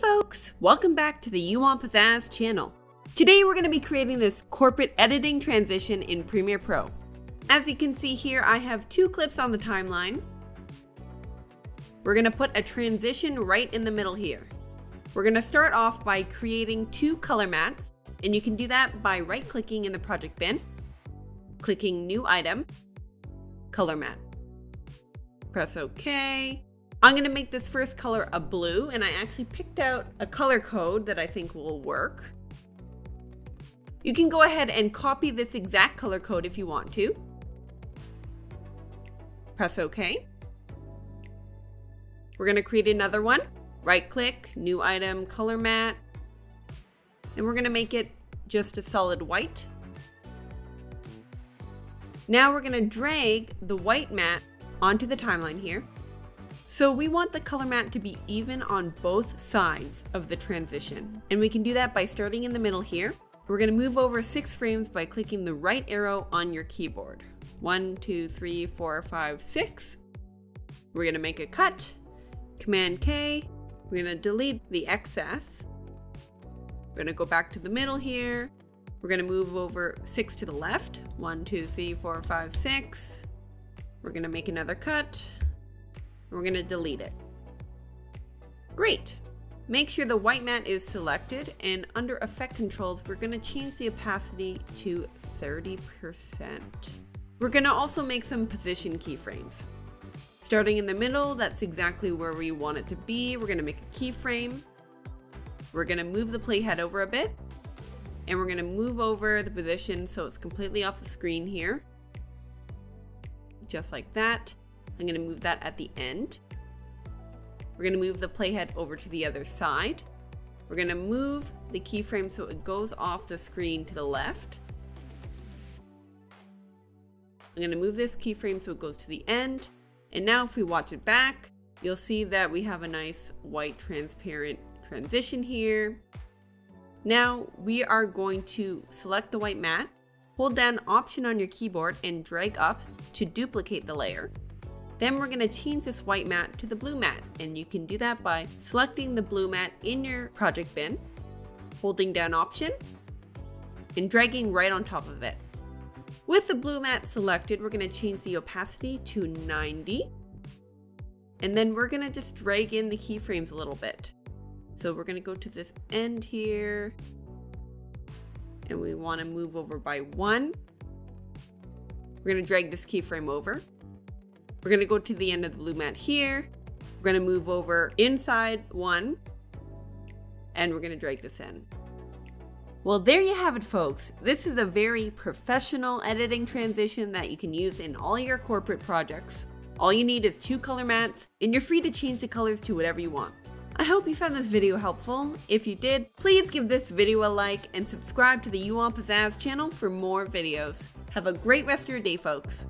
folks! Welcome back to the You Want Pizzazz channel. Today we're going to be creating this corporate editing transition in Premiere Pro. As you can see here, I have two clips on the timeline. We're going to put a transition right in the middle here. We're going to start off by creating two color mattes, and you can do that by right clicking in the project bin, clicking new item, color Matte. Press OK, I'm going to make this first color a blue, and I actually picked out a color code that I think will work. You can go ahead and copy this exact color code if you want to. Press OK. We're going to create another one. Right click, new item, color matte. And we're going to make it just a solid white. Now we're going to drag the white matte onto the timeline here. So we want the color matte to be even on both sides of the transition. And we can do that by starting in the middle here. We're gonna move over six frames by clicking the right arrow on your keyboard. One, two, three, four, five, six. We're gonna make a cut, Command K. We're gonna delete the excess. We're gonna go back to the middle here. We're gonna move over six to the left. One, two, three, four, five, six. We're gonna make another cut. We're gonna delete it. Great. Make sure the white matte is selected and under effect controls, we're gonna change the opacity to 30%. We're gonna also make some position keyframes. Starting in the middle, that's exactly where we want it to be. We're gonna make a keyframe. We're gonna move the playhead over a bit and we're gonna move over the position so it's completely off the screen here. Just like that. I'm going to move that at the end. We're going to move the playhead over to the other side. We're going to move the keyframe so it goes off the screen to the left. I'm to move this keyframe so it goes to the end. And now if we watch it back, you'll see that we have a nice white transparent transition here. Now we are going to select the white matte, hold down option on your keyboard and drag up to duplicate the layer. Then we're going to change this white matte to the blue matte, and you can do that by selecting the blue matte in your project bin, holding down option, and dragging right on top of it. With the blue matte selected, we're going to change the opacity to 90, and then we're going to just drag in the keyframes a little bit. So we're going to go to this end here, and we want to move over by one. We're going to drag this keyframe over. We're gonna go to the end of the blue matte here. We're gonna move over inside one and we're gonna drag this in. Well, there you have it, folks. This is a very professional editing transition that you can use in all your corporate projects. All you need is two color mattes, and you're free to change the colors to whatever you want. I hope you found this video helpful. If you did, please give this video a like and subscribe to the You Want Pizzazz channel for more videos. Have a great rest of your day, folks.